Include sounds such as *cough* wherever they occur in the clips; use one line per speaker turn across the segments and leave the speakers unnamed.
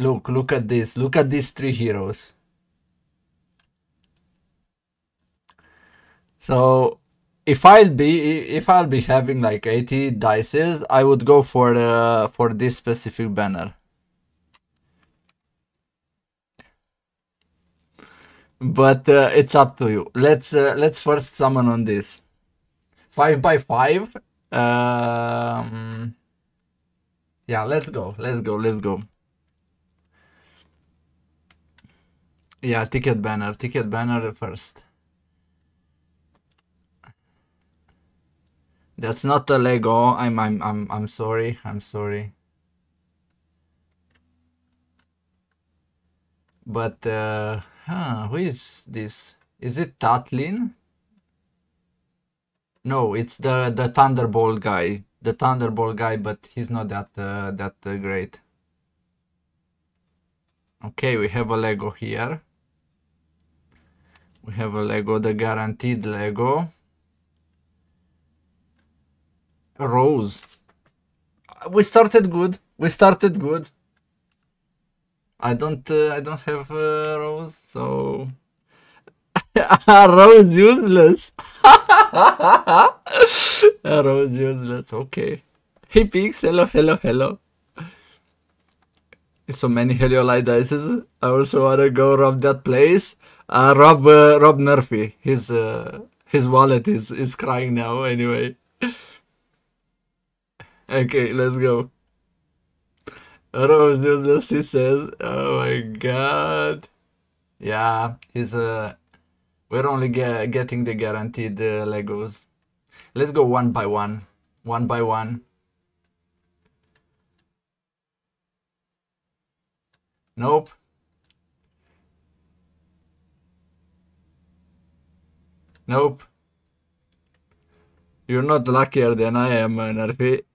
Look, look at this. Look at these three heroes. So if I'll be if I'll be having like 80 dices, I would go for the for this specific banner. But uh, it's up to you. Let's uh, let's first summon on this. Five by five. Um, yeah, let's go. Let's go. Let's go. Yeah, ticket banner. Ticket banner first. That's not a Lego. I'm I'm I'm I'm sorry. I'm sorry. But uh huh, who is this? Is it Tatlin? No, it's the the Thunderbolt guy. The Thunderbolt guy, but he's not that uh, that uh, great. Okay, we have a Lego here. We have a Lego, the guaranteed Lego. Rose. We started good. We started good. I don't. Uh, I don't have uh, Rose, so *laughs* Rose useless. *laughs* Rose useless. Okay. Hey pigs. Hello. Hello. Hello. So many Heliolite dices. I also wanna go rob that place. Uh, rob uh, Rob Nerfy. His uh, his wallet is is crying now. Anyway. *laughs* Okay, let's go. Rose useless, he says. Oh my god. Yeah, he's uh we're only ge getting the guaranteed uh, Legos. Let's go one by one. One by one. Nope. Nope. You're not luckier than I am, Nerfy. *laughs*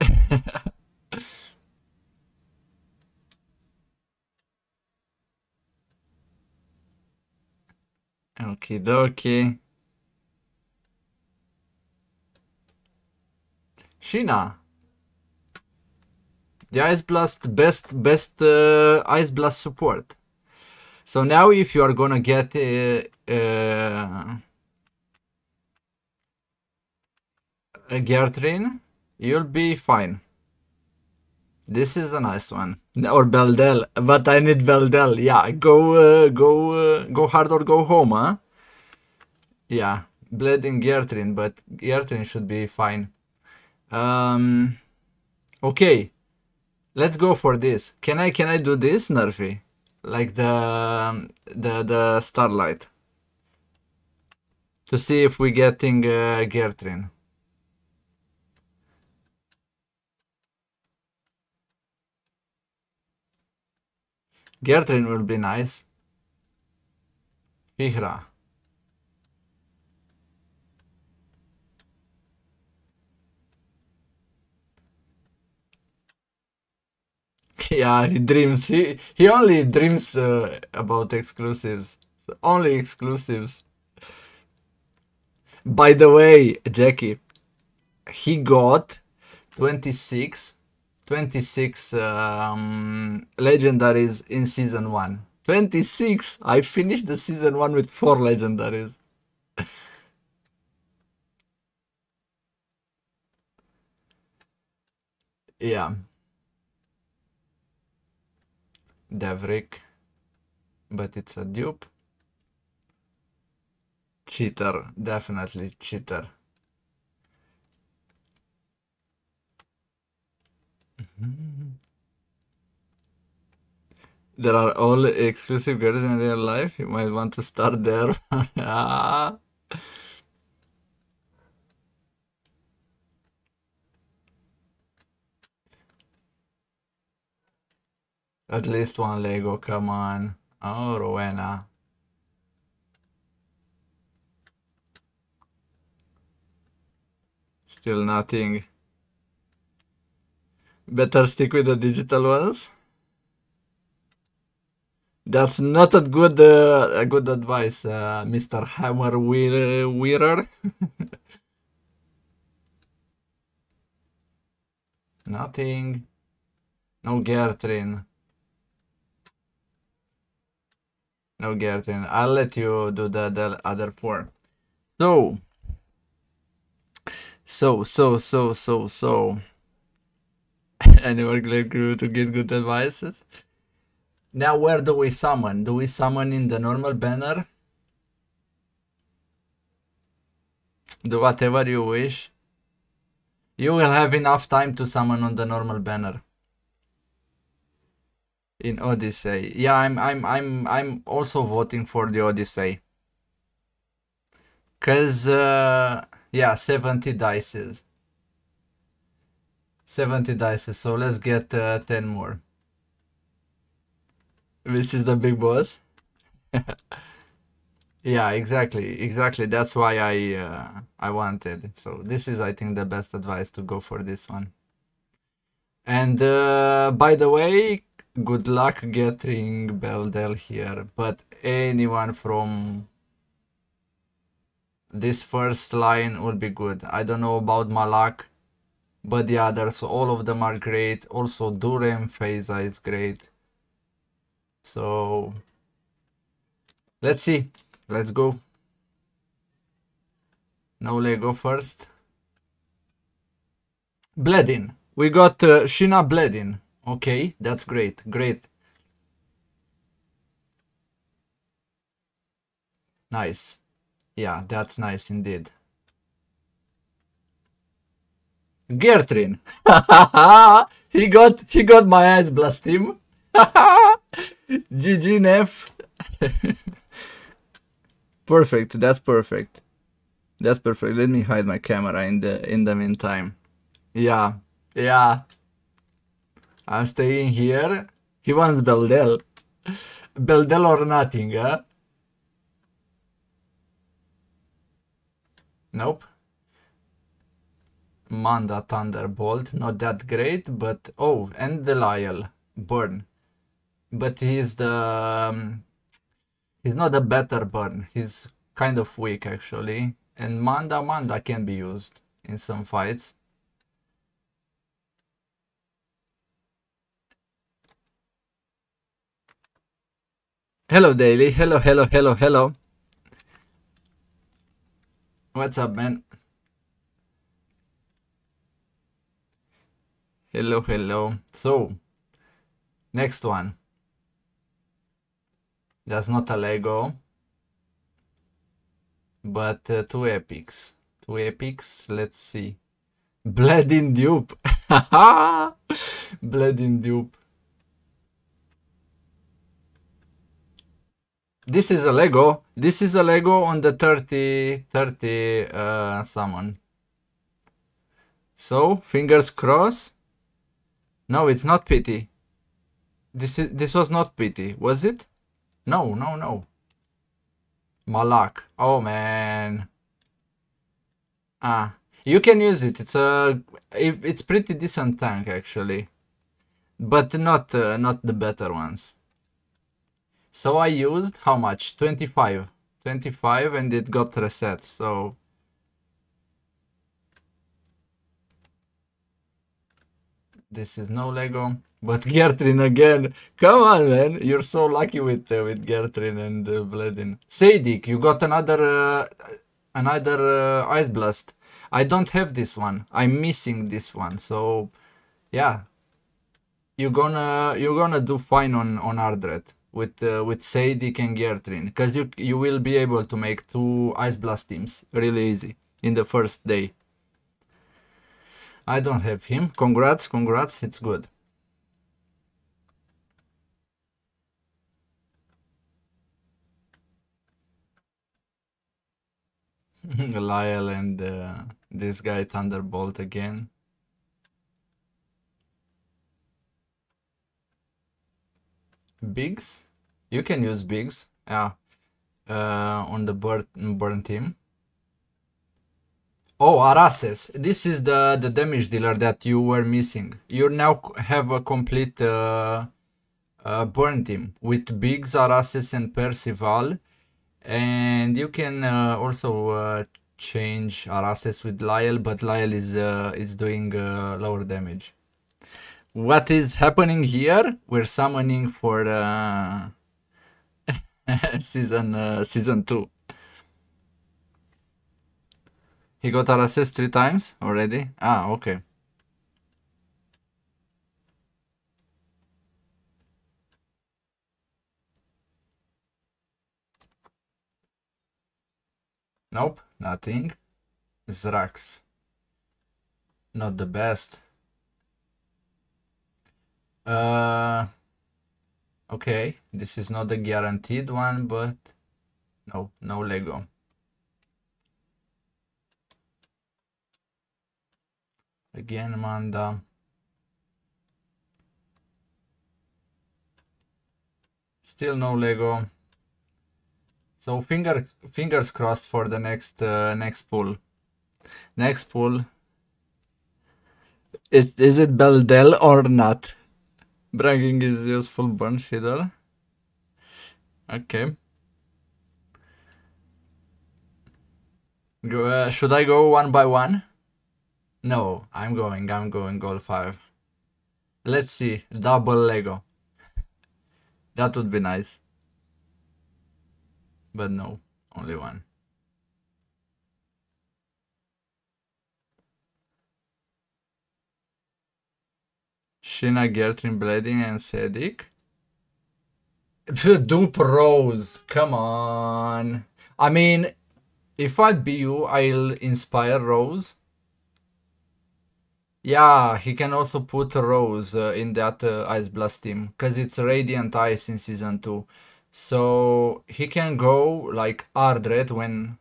Okie dokie. Sheena. The Ice Blast best best uh, Ice Blast support. So now if you are gonna get uh, uh, a Gertrin, you'll be fine. This is a nice one. Or Beldel, but I need Beldel. Yeah, go, uh, go, uh, go hard or go home, huh? Yeah, Bledin Gertrin, but Gertrin should be fine. Um, okay, let's go for this. Can I, can I do this, Nerfy? Like the, the, the Starlight. To see if we're getting uh, Gertrin. Gertrin will be nice. Fihra. *laughs* yeah, he dreams. He he only dreams uh, about exclusives. So only exclusives. By the way, Jackie, he got 26 26 um, legendaries in season 1. 26! I finished the season 1 with 4 legendaries. *laughs* yeah. Devrick. But it's a dupe. Cheater. Definitely cheater. There are all exclusive girls in real life. You might want to start there. *laughs* ah. At least one Lego, come on. Oh, Rowena. Still nothing. Better stick with the digital ones. That's not a good uh, a good advice, uh, Mr. Hammer Wearer. *laughs* Nothing. No Gertrin. No Gertrude. I'll let you do the, the other four. So, so, so, so, so, so. I never to get good advices. Now, where do we summon? Do we summon in the normal banner? Do whatever you wish. You will have enough time to summon on the normal banner. In Odyssey. Yeah, I'm I'm I'm I'm also voting for the Odyssey. Cause uh yeah, 70 dices. 70 dices, so let's get uh, 10 more. This is the big boss. *laughs* yeah, exactly, exactly. That's why I uh, I wanted. So this is, I think, the best advice to go for this one. And uh, by the way, good luck getting Beldel here. But anyone from this first line will be good. I don't know about Malak, but the others, all of them are great. Also, Durem Phasa is great. So, let's see. Let's go. now Lego first. Bledin. We got uh, Sheena Bledin. Okay, that's great. Great. Nice. Yeah, that's nice indeed. Gertrin. *laughs* he got he got my eyes blast him. GG perfect. That's perfect. That's perfect. Let me hide my camera in the in the meantime. Yeah. Yeah. I'm staying here. He wants Beldel. Beldel or nothing, huh? Nope. Manda Thunderbolt, not that great, but oh, and Delial Burn, but he's the um, he's not a better Burn. He's kind of weak actually, and Manda Manda can be used in some fights. Hello, Daily. Hello, hello, hello, hello. What's up, man? Hello, hello. So, next one. That's not a Lego, but uh, two epics. Two epics. Let's see. Bledin dupe. *laughs* Bledin dupe. This is a Lego. This is a Lego on the 30, 30 uh, summon. So, fingers crossed. No, it's not pity. This is this was not pity, was it? No, no, no. Malak. Oh man. Ah, you can use it. It's a it's pretty decent tank actually, but not uh, not the better ones. So I used how much? 25. 25 and it got reset. So This is no Lego. But *laughs* Gertrin again. Come on, man. You're so lucky with uh, with Gertrin and uh, Bledin. Sadik, you got another uh, another uh, Ice Blast. I don't have this one. I'm missing this one. So, yeah. You're gonna you're gonna do fine on on Ardred with uh, with Sadik and Gertrin because you you will be able to make two Ice Blast teams really easy in the first day. I don't have him. Congrats, congrats, it's good. *laughs* Lyle and uh, this guy Thunderbolt again. Bigs? You can use Bigs, yeah, uh, on the burn, burn team. Oh, Arases. This is the, the damage dealer that you were missing. You now have a complete uh, uh, burn team with Biggs, Arases and Percival. And you can uh, also uh, change Arases with Lyle, but Lyle is, uh, is doing uh, lower damage. What is happening here? We're summoning for... *laughs* season season two. He got assist three times already. Ah, okay. Nope, nothing. Zrax. Not the best. Uh, okay, this is not a guaranteed one, but no, no Lego. Again, Manda. Still no Lego. So finger fingers crossed for the next uh, next pull. Next pool. It, is it Beldel or not? Bragging is useful burn feeder. Okay. Go, uh, should I go one by one? No, I'm going, I'm going goal 5. Let's see, double Lego. *laughs* That would be nice. But no, only one. Sheena, Gertrin, Bledin, and Sadik. *laughs* Dupe Rose, come on. I mean, if I'd be you, I'll inspire Rose. Yeah, he can also put Rose uh, in that uh, Ice Blast team, because it's Radiant Ice in Season 2. So he can go like Ardred when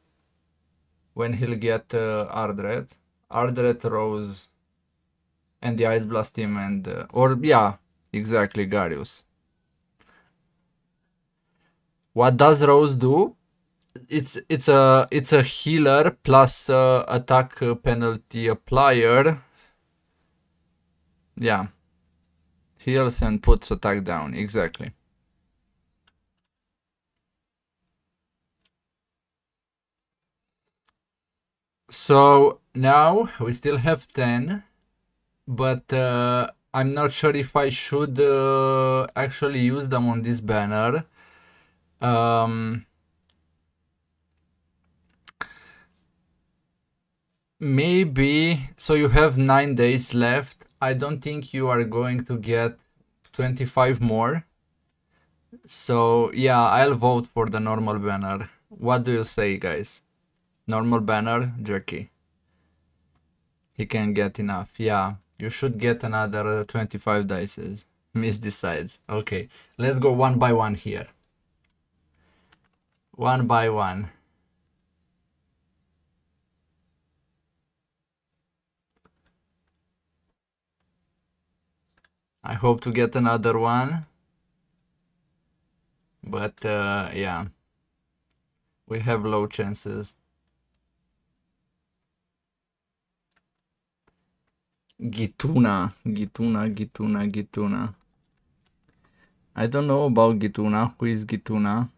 when he'll get uh, Ardred. Ardred Rose and the Ice Blast team and uh, or yeah, exactly Garius. What does Rose do? It's it's a it's a healer plus uh, attack penalty applier. Yeah, heals and puts attack down exactly. So now we still have 10 but uh, I'm not sure if I should uh, actually use them on this banner. Um, maybe, so you have 9 days left. I don't think you are going to get 25 more. So yeah, I'll vote for the normal banner. What do you say guys? Normal banner, Jerky. He can get enough, yeah. You should get another uh, 25 dices. *laughs* Miss decides. Okay, let's go one by one here. One by one. I hope to get another one. But uh, yeah, we have low chances. Gituna, Gituna, Gituna, Gituna. I don't know about Gituna. Who is Gituna?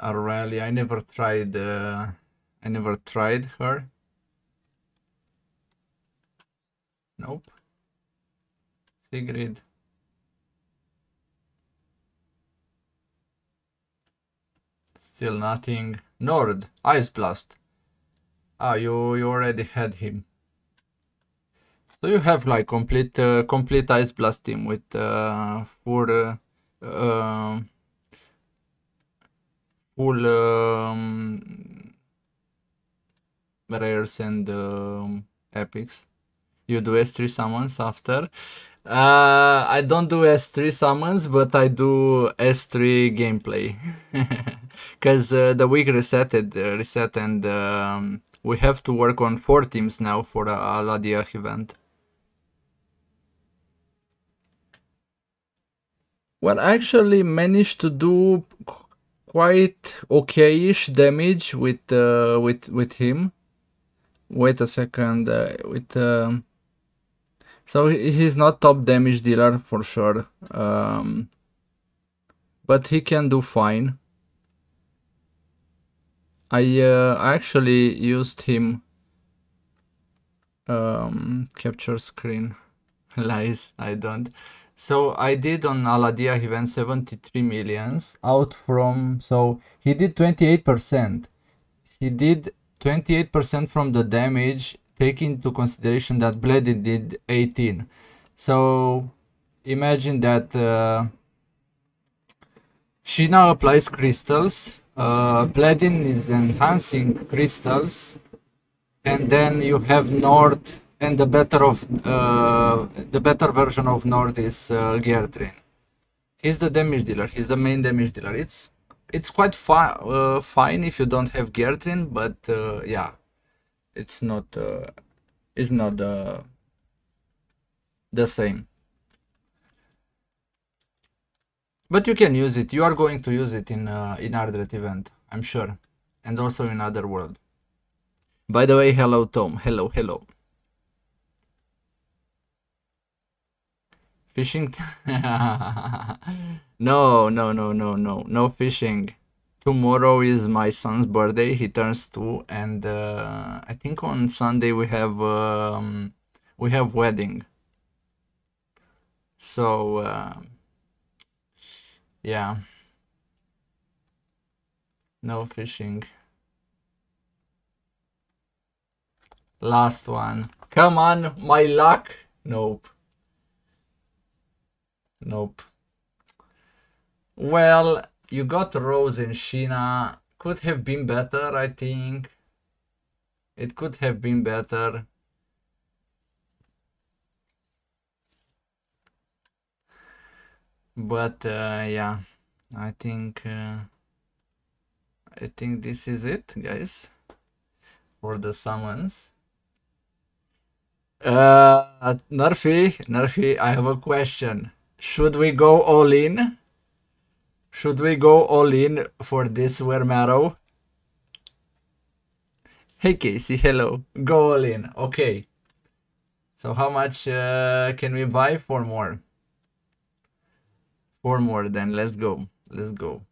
Aurelia, I never tried. Uh, I never tried her. Nope. Sigrid. Still nothing. Nord, Ice Blast. Ah, you, you already had him. So you have like complete uh, complete Ice Blast team with uh, full uh, uh, full um, rares and um, epics. You do S3 summons after. Uh, I don't do S3 summons, but I do S3 gameplay. *laughs* Because uh, the week resetted, uh, reset and um, we have to work on four teams now for the Aladia event. Well, I actually managed to do quite okay-ish damage with uh, with with him. Wait a second, uh, with. Um, so he's not top damage dealer for sure. Um, but he can do fine. I uh, actually used him um, capture screen. *laughs* Lies, I don't. So I did on Aladia, he went 73 millions out from, so he did 28%. He did 28% from the damage, take into consideration that Bledin did 18. So imagine that uh, she now applies crystals. Uh, Bledin is enhancing crystals. And then you have Nord and the better of uh, the better version of Nord is uh, Gertrin. He's the damage dealer. He's the main damage dealer. It's it's quite fi uh, fine if you don't have Gertrin, but uh, yeah, it's not uh, it's not uh, the same. But you can use it. You are going to use it in uh, in Ardred event, I'm sure, and also in other world. By the way, hello Tom. Hello, hello. Fishing? *laughs* no, no, no, no, no, no fishing. Tomorrow is my son's birthday. He turns two, and uh, I think on Sunday we have um, we have wedding. So uh, yeah, no fishing. Last one. Come on, my luck. Nope. Nope. Well, you got Rose and Sheena. Could have been better, I think. It could have been better. But uh, yeah, I think uh, I think this is it, guys, for the summons. Uh, Nerfy, Nerfy, I have a question. Should we go all in? Should we go all in for this Wurmarrow? Hey Casey, hello. Go all in. Okay. So how much uh, can we buy? Four more. Four more then. Let's go. Let's go.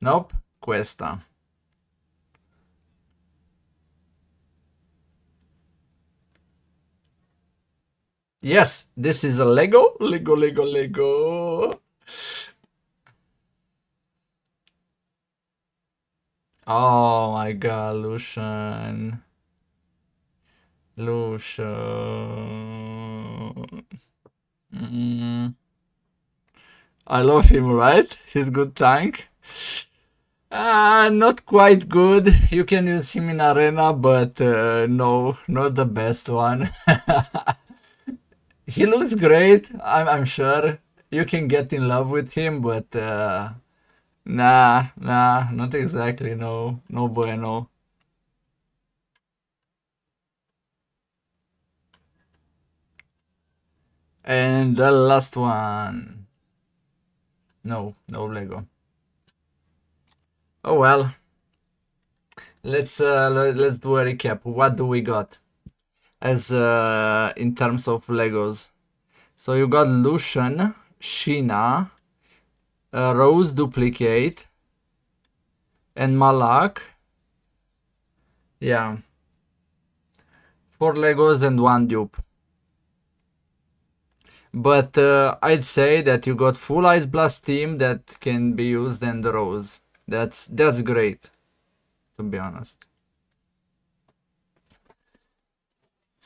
Nope. Questa. Yes, this is a Lego. Lego, Lego, Lego. Oh my god, Lucian. Lucian. Mm. I love him, right? He's good tank. Uh, not quite good. You can use him in arena, but uh, no, not the best one. *laughs* he looks great. I'm, I'm sure you can get in love with him, but uh, nah, nah, not exactly. No, no bueno. And the last one. No, no Lego. Oh well. Let's uh, let's do a recap. What do we got? As uh, in terms of Legos. So you got Lucian, Sheena, uh, Rose Duplicate, and Malak. Yeah. Four Legos and one dupe. But uh, I'd say that you got full Ice Blast team that can be used and Rose. That's that's great, to be honest.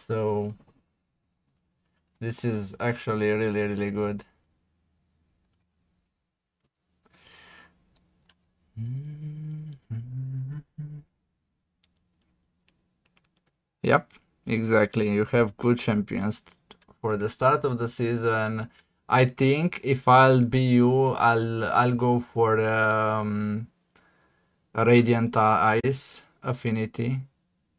So this is actually really really good. Yep exactly. You have good champions for the start of the season. I think if i'll be you i'll i'll go for um, radiant ice affinity